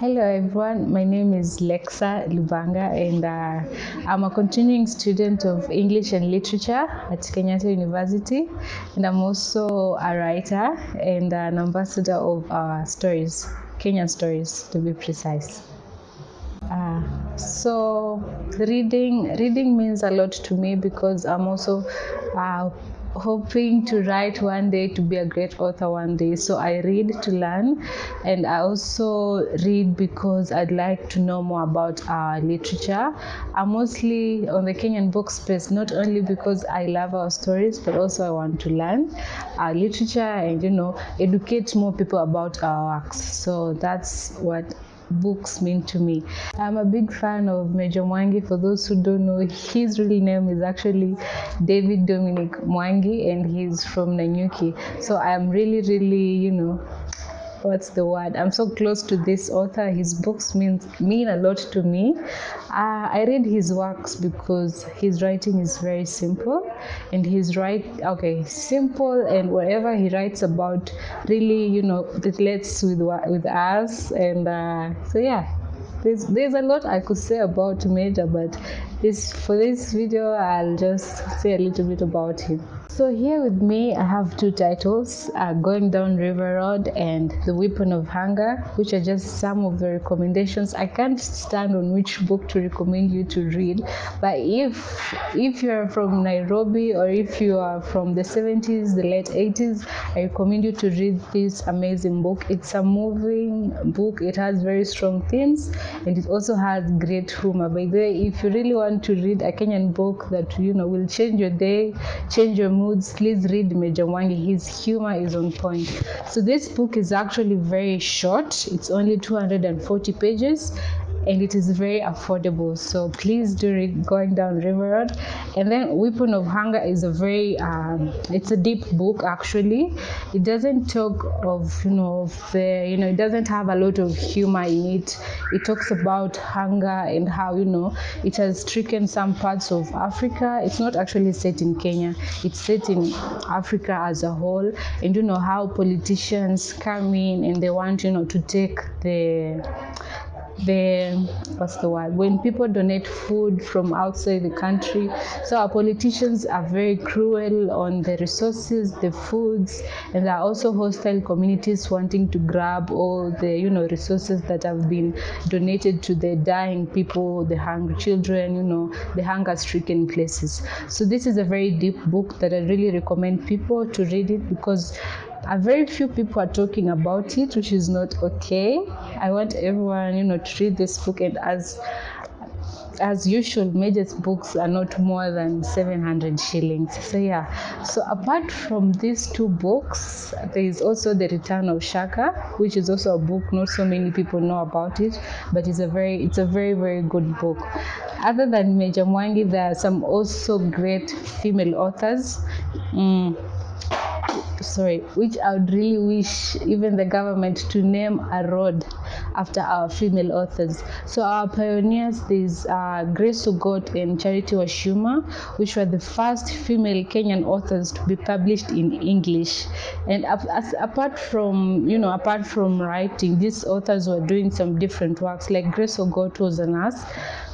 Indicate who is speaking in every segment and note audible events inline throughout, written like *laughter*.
Speaker 1: Hello everyone, my name is Lexa Lubanga and uh, I'm a continuing student of English and Literature at Kenyatta University and I'm also a writer and an ambassador of our stories, Kenyan stories to be precise. Uh, so reading reading means a lot to me because I'm also uh, hoping to write one day to be a great author one day. So i read to learn and i also read because i'd like to know more about our literature. I'm mostly on the kenyan book space not only because i love our stories but also i want to learn our literature and you know educate more people about our works. So that's what books mean to me. I'm a big fan of Meja Mwangi. For those who don't know, his real name is actually David Dominic Mwangi and he's from Nanyuki. So I'm really, really, you know, what's the word? I'm so close to this author. His books mean mean a lot to me. Uh, i read his works because his writing is very simple and he's right okay simple and whatever he writes about really you know relates with with us. And uh, so yeah there's there's a lot I could say about Meja, but this for this video I'll just say a little bit about him. So here with me I have two titles, uh, Going Down River Road and The Weapon of Hunger, which are just some of the recommendations. I can't stand on which book to recommend you to read, but if if you're from Nairobi or if you are from the 70s, the late 80s, I recommend you to read this amazing book. It's a moving book. It has very strong themes and it also has great humor. By the way, if you really want to read a Kenyan book that you know will change your day, change your moods, please read Meja Mwangi. His humor is on point. So this book is actually very short. It's only 240 pages and it is very affordable. So please do it Going Down River Road. And then Weapon of Hunger is a very, um, it's a deep book actually. It doesn't talk of, you know, of the, you know, it doesn't have a lot of humor in it. It talks about hunger and how, you know, it has stricken some parts of Africa. It's not actually set in Kenya. It's set in Africa as a whole. And, you know, how politicians come in and they want, you know, to take the the what's the word? When people donate food from outside the country. So our politicians are very cruel on the resources the foods and there are also hostile communities wanting to grab all the you know resources that have been donated to the dying people the hungry children you know the hunger stricken places. So this is a very deep book that i really recommend people to read it because very few people are talking about it which is not okay. I want everyone you know to read this book and as as usual Meja's books are not more than 700 shillings. So yeah. So apart from these two books there is also the return of shaka which is also a book not so many people know about it but it's a very it's a very very good book. Other than Meja Mwangi there are some also great female authors. Mm sorry, which I would really wish even the government to name a road after our female authors. So our pioneers, there's uh, Grace Ogot and Charity Waciuma, which were the first female Kenyan authors to be published in English. And as, apart from, you know, apart from writing, these authors were doing some different works. Like Grace Ogot was a nurse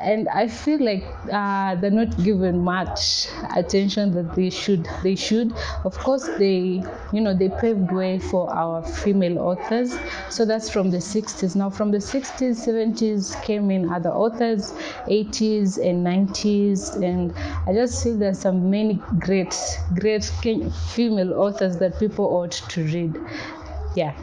Speaker 1: and I feel like uh, they're not given much attention that they should. They should, of course, they you know they paved way for our female authors. So that's from the 60s. Now from the 60s, 70s came in other authors, 80s and 90s, and I just feel there's some many great, great female authors that people ought to read. Yeah.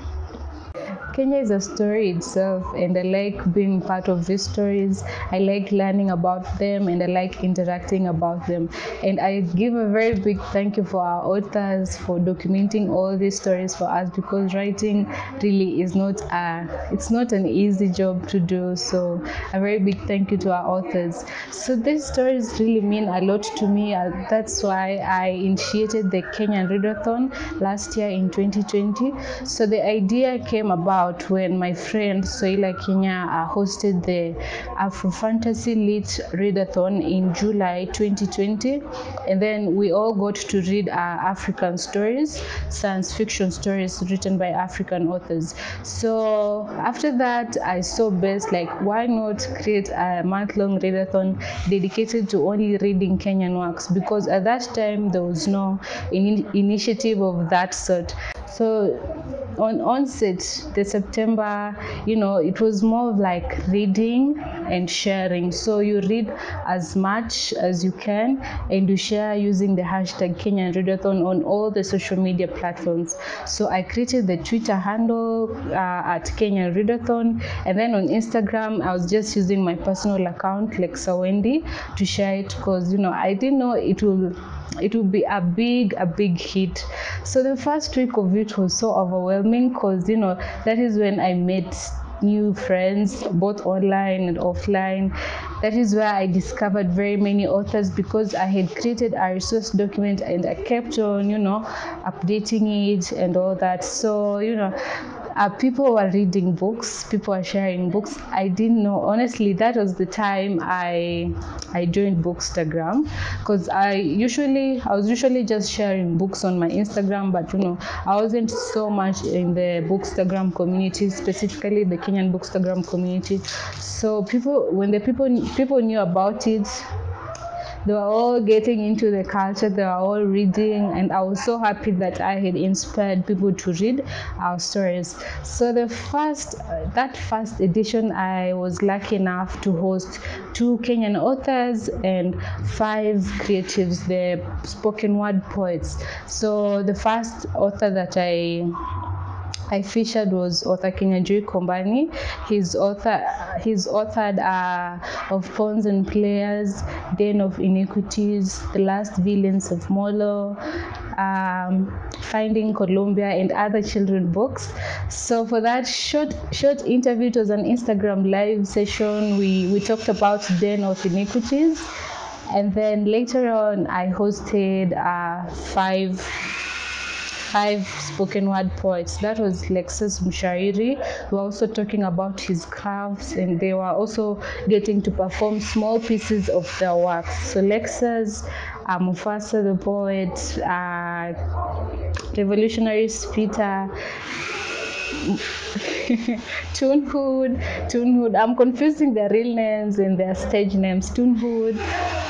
Speaker 1: Kenya is a story itself, and I like being part of these stories. I like learning about them, and I like interacting about them. And I give a very big thank you for our authors for documenting all these stories for us because writing really is not a it's not an easy job to do. So a very big thank you to our authors. So these stories really mean a lot to me. Uh, that's why I initiated the Kenyan Readathon last year in 2020. So the idea came about out when my friend Soila Kenya uh, hosted the Afro Fantasy Lit Readathon in July 2020. And then we all got to read uh, African stories, science fiction stories written by African authors. So after that, I saw best like, why not create a month long readathon dedicated to only reading Kenyan works? Because at that time, there was no in- initiative of that sort. So on onset, the September, you know, it was more of like reading and sharing. So you read as much as you can and you share using the hashtag Kenyan Readathon on all the social media platforms. So I created the Twitter handle uh, at Kenyan Readathon, and then on Instagram, I was just using my personal account, Lexa Wendy, to share it because you know I didn't know it will it will be a big a big hit. So the first week of it was so overwhelming because you know that is when i met new friends both online and offline. That is where i discovered very many authors because i had created a resource document and i kept on you know updating it and all that. So you know uh, people were reading books people were sharing books. I didn't know honestly that was the time i i joined bookstagram because i usually i was usually just sharing books on my instagram but you know i wasn't so much in the bookstagram community specifically the kenyan bookstagram community. So people when the people people knew about it they were all getting into the culture they were all reading and i was so happy that i had inspired people to read our stories. So the first uh, that first edition i was lucky enough to host two kenyan authors and five creatives the spoken word poets. So the first author that i I featured was author Kinyanjui Kombani. He's author he's authored uh, of Pawns and Players, Den of Iniquities, The Last Villains of Molo, um, Finding Columbia, and other children books. So for that short short interview, it was an Instagram live session. We we talked about Den of Iniquities, and then later on, I hosted uh, five five spoken word poets. That was Lexus Mushairi. We were also talking about his crafts and they were also getting to perform small pieces of their works. So Lexus, uh, Mufasa the poet, uh, Revolutionary Spita, *laughs* Toonhood, Toonhood. I'm confusing their real names and their stage names. Toonhood,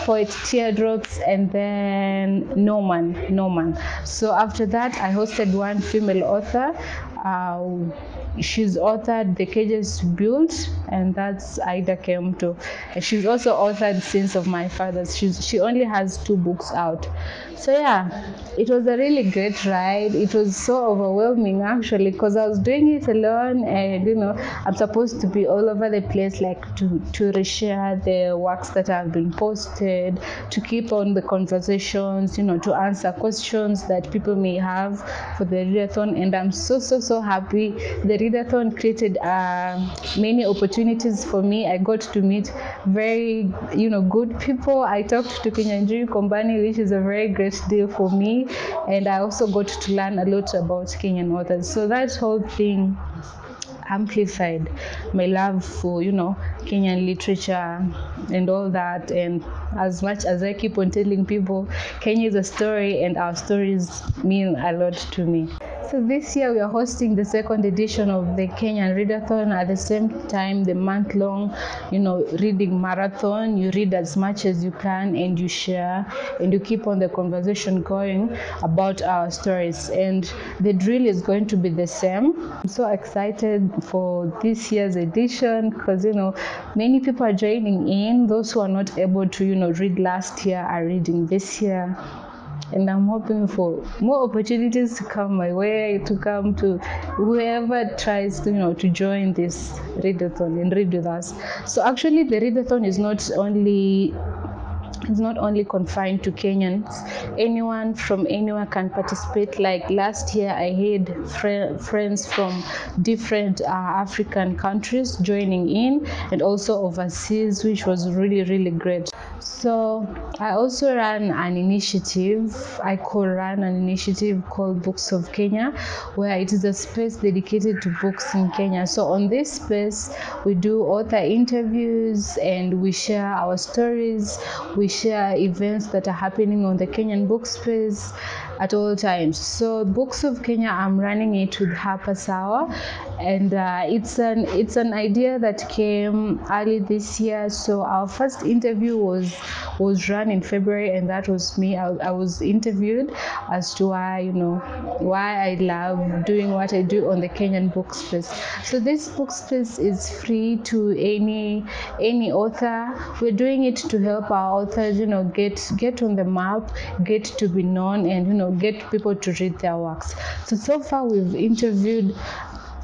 Speaker 1: Poet Teardrops, and then Norman. Norman. So after that, I hosted one female author. Uh, she's authored The Cages Built, and that's Ida Kemto. She's also authored Sins of My Fathers. She's, she only has two books out. So yeah, it was a really great ride. It was so overwhelming actually because I was doing it alone, and you know I'm supposed to be all over the place, like to to reshare the works that have been posted, to keep on the conversations, you know, to answer questions that people may have for the readathon. And I'm so so so happy the readathon created uh, many opportunities for me. I got to meet very you know good people. I talked to Kinyanjui Kombani, which is a very great deal for me, and I also got to learn a lot about Kenyan authors. So that whole thing amplified my love for you know Kenyan literature and all that and as much as I keep on telling people Kenya is a story and our stories mean a lot to me this year we are hosting the second edition of the Kenyan Readathon. At the same time the month long you know reading marathon. You read as much as you can and you share and you keep on the conversation going about our stories. And the drill is going to be the same. I'm so excited for this year's edition because you know many people are joining in. Those who are not able to you know read last year are reading this year and I'm hoping for more opportunities to come my way, to come to whoever tries to, you know, to join this readathon and read with us. So actually the readathon is not only it's not only confined to Kenyans. Anyone from anywhere can participate. Like last year, I had fr- friends from different uh, African countries joining in and also overseas, which was really, really great. So I also ran an initiative. I co-ran an initiative called Books of Kenya, where it is a space dedicated to books in Kenya. So on this space, we do author interviews and we share our stories. We share events that are happening on the Kenyan book space at all times. So Books of Kenya, I'm running it with Hapa Sawa, and uh, it's an it's an idea that came early this year. So our first interview was was run in February, and that was me. I, I was interviewed as to why you know why I love doing what I do on the Kenyan book space. So this book space is free to any any author. We're doing it to help our authors, you know, get get on the map, get to be known, and you know get people to read their works. So so far we've interviewed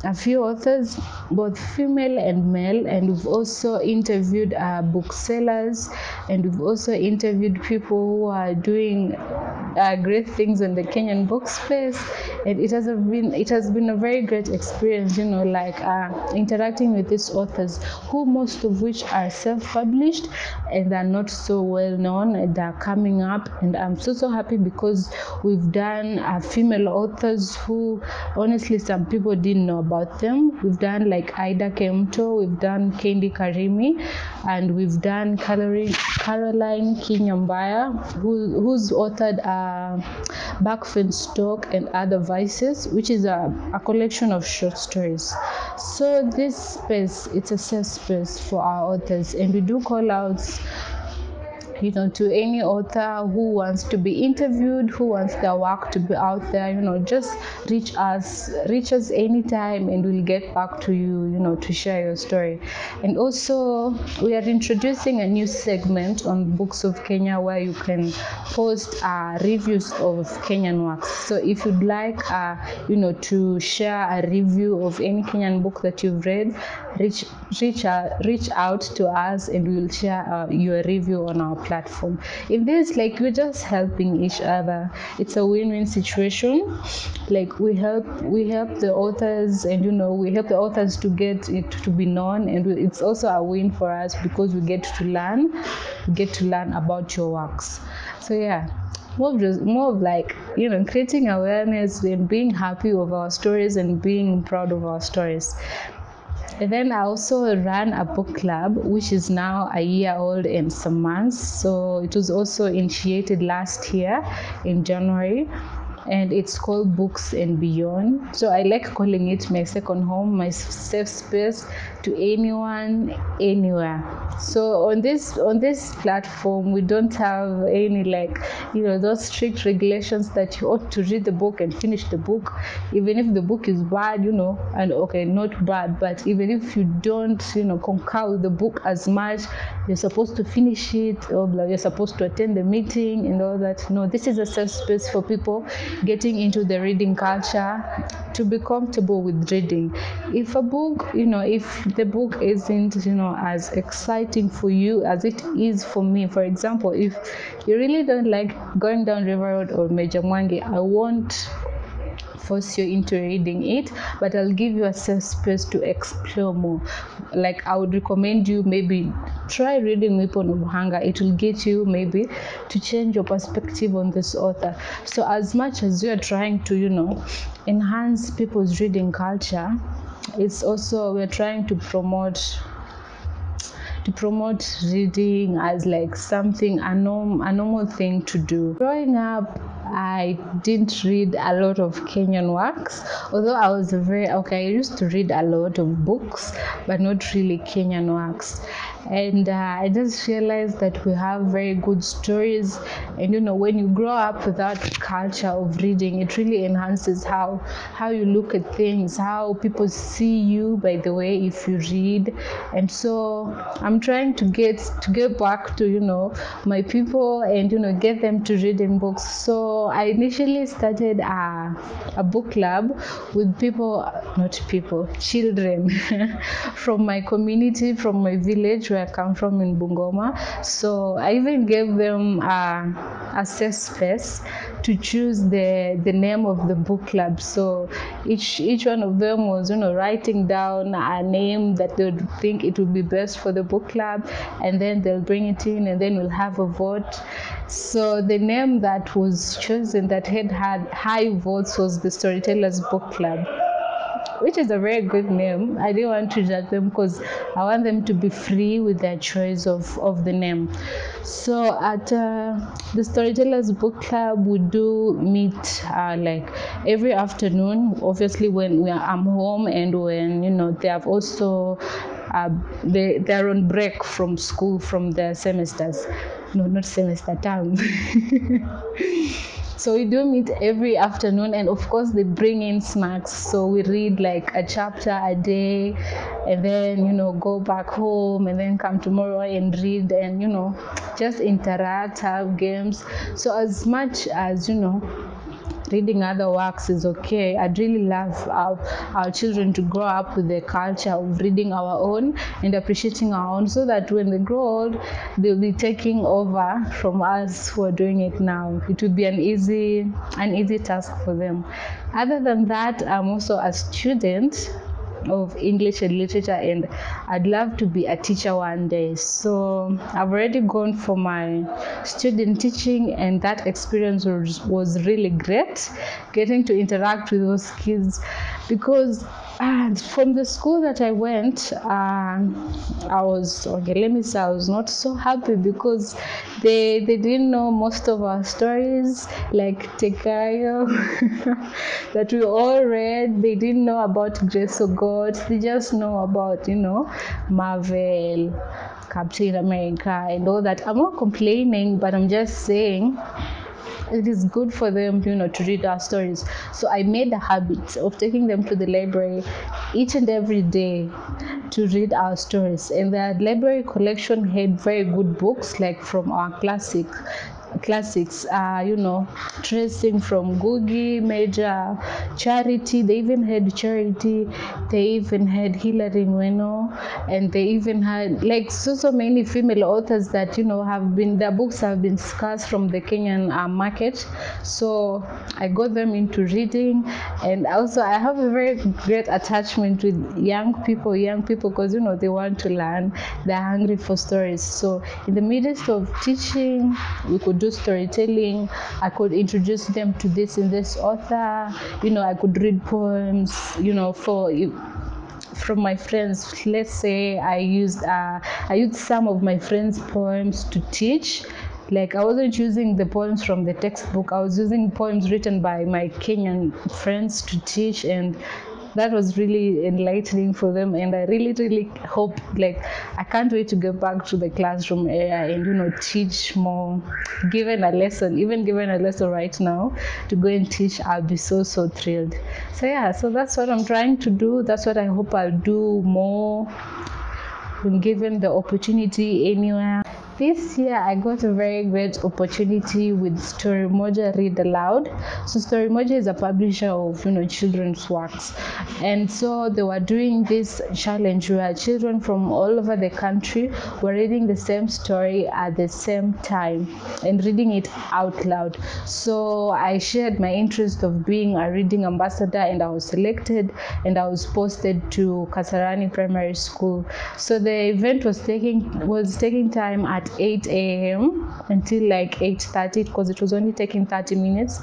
Speaker 1: a few authors, both female and male, and we've also interviewed uh, booksellers, and we've also interviewed people who are doing uh, great things in the Kenyan book space, and it has been it has been a very great experience. You know, like uh, interacting with these authors, who most of which are self-published and they're not so well known, and they're coming up. And I'm so so happy because we've done uh, female authors who, honestly, some people didn't know about them. We've done like Ida Kemto, we've done Kendi Karimi, and we've done Caroline, Caroline Kinyambaya, who, who's authored uh, Backfin Stock and Other Vices, which is a, a collection of short stories. So this space, it's a safe space for our authors, and we do call outs you know to any author who wants to be interviewed who wants their work to be out there you know just reach us reach us anytime and we'll get back to you you know to share your story. And also we are introducing a new segment on books of kenya where you can post uh, reviews of kenyan works. So if you'd like uh, you know to share a review of any kenyan book that you've read reach reach uh, reach out to us and we'll share uh, your review on our platform. If this like we're just helping each other. It's a win-win situation. Like we help we help the authors and you know we help the authors to get it to be known and it's also a win for us because we get to learn get to learn about your works. So yeah more of just more of like you know creating awareness and being happy with our stories and being proud of our stories and then I also ran a book club, which is now a year old and some months. So it was also initiated last year in January and it's called Books and Beyond. So I like calling it my second home, my safe space to anyone, anywhere. So on this on this platform, we don't have any like you know those strict regulations that you ought to read the book and finish the book, even if the book is bad, you know, and okay, not bad, but even if you don't you know concur with the book as much, you're supposed to finish it, or you're supposed to attend the meeting and all that. No, this is a safe space for people getting into the reading culture to be comfortable with reading if a book you know if the book isn't you know as exciting for you as it is for me. For example if you really don't like going down river road or Meja Mwangi i won't force you into reading it but i'll give you a safe space to explore more. Like i would recommend you maybe try reading weapon of hunger it will get you maybe to change your perspective on this author. So as much as you are trying to you know enhance people's reading culture it's also we're trying to promote to promote reading as like something a, norm, a normal thing to do. Growing up, I didn't read a lot of Kenyan works, although I was very okay. I used to read a lot of books, but not really Kenyan works. And uh, I just realized that we have very good stories. And you know, when you grow up with that culture of reading, it really enhances how how you look at things, how people see you. By the way, if you read, and so I'm trying to get to get back to you know my people and you know get them to reading books. So I initially started a, a book club with people, not people, children *laughs* from my community, from my village where I come from in Bungoma. So I even gave them uh, a safe space to choose the the name of the book club. So each each one of them was you know writing down a name that they would think it would be best for the book club, and then they'll bring it in, and then we'll have a vote. So the name that was chosen that had had high votes was the Storytellers Book Club which is a very good name. I didn't want to judge them because I want them to be free with their choice of, of the name. So at uh, the Storytellers Book Club, we do meet uh, like every afternoon. Obviously, when we are, I'm home and when you know they have also uh, they they're on break from school from their semesters. No, not semester term. *laughs* So we do meet every afternoon, and of course, they bring in snacks. So we read like a chapter a day, and then you know, go back home, and then come tomorrow and read, and you know, just interact, have games. So, as much as you know, reading other works is okay. I'd really love our, our children to grow up with the culture of reading our own and appreciating our own so that when they grow old, they'll be taking over from us who are doing it now. It would be an easy, an easy task for them. Other than that, I'm also a student of English and literature, and I'd love to be a teacher one day. So I've already gone for my student teaching, and that experience was, was really great getting to interact with those kids because uh, from the school that I went, uh, I was okay. Let me say I was not so happy because they they didn't know most of our stories, like Tekayo, *laughs* that we all read. They didn't know about Grace Ogot. They just know about you know Marvel, Captain America, and all that. I'm not complaining, but I'm just saying it is good for them, you know, to read our stories. So I made a habit of taking them to the library each and every day to read our stories. And the library collection had very good books, like from our classic classics, uh, you know, tracing from Ngugi, Meja, Charity. They even had Charity. They even had Hilary Ngweno, and they even had like so so many female authors that you know have been their books have been scarce from the Kenyan uh, market. So I got them into reading, and also I have a very great attachment with young people, young people because you know they want to learn. They're hungry for stories. So in the midst of teaching, we could do storytelling. I could introduce them to this and this author. You know, I could read poems. You know, for from my friends. Let's say I used uh, I used some of my friends' poems to teach. Like I wasn't using the poems from the textbook. I was using poems written by my Kenyan friends to teach, and that was really enlightening for them. And i really really hope like i can't wait to get back to the classroom and you know teach more given a lesson even given a lesson right now to go and teach. I'll be so so thrilled. So yeah so that's what i'm trying to do. That's what i hope i'll do more when given the opportunity anywhere this year I got a very great opportunity with Story Moja Read Aloud. So Story Moja is a publisher of you know children's works, and so they were doing this challenge where children from all over the country were reading the same story at the same time and reading it out loud. So I shared my interest of being a reading ambassador, and I was selected, and I was posted to Kasarani Primary School. So the event was taking was taking time at 8 a.m. until like 8:30 because it was only taking 30 minutes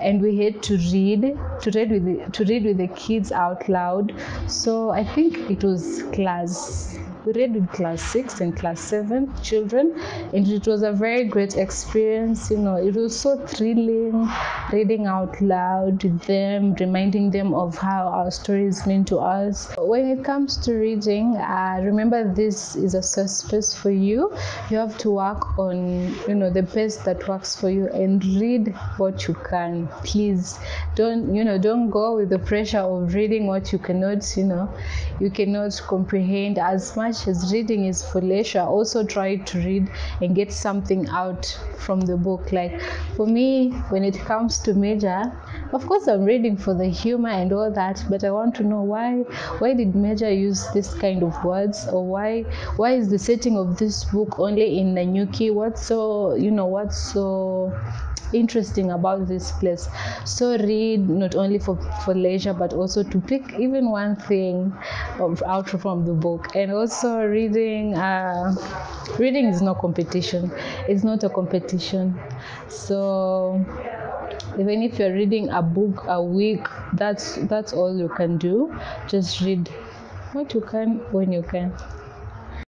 Speaker 1: and we had to read to read with the, to read with the kids out loud so i think it was class read with class 6 and class 7 children and it was a very great experience you know. It was so thrilling reading out loud with them reminding them of how our stories mean to us. When it comes to reading uh, remember this is a safe space for you. You have to work on you know the best that works for you and read what you can. Please don't you know don't go with the pressure of reading what you cannot you know. You cannot comprehend as much as reading is for leisure also try to read and get something out from the book. Like for me when it comes to Meja of course i'm reading for the humor and all that but i want to know why why did Meja use this kind of words or why why is the setting of this book only in nanyuki? What's so you know what's so interesting about this place. So read not only for for leisure but also to pick even one thing of, out from the book. And also reading uh, reading is no competition. It's not a competition. So even if you're reading a book a week that's that's all you can do. Just read what you can when you can